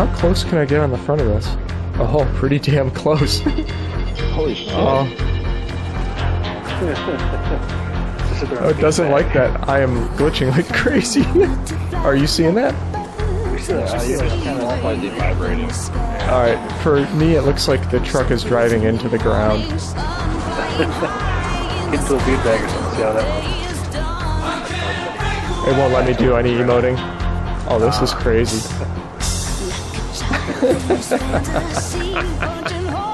How close can I get on the front of this? Oh, pretty damn close. Holy shit. Oh, oh, it doesn't like that. I am glitching like crazy. Are you seeing that? Uh, yeah, kind of. Alright, for me it looks like the truck is driving into the ground. Get to a beat bag or something. That It won't let me do any emoting. Oh, this is crazy. 你是我的心房真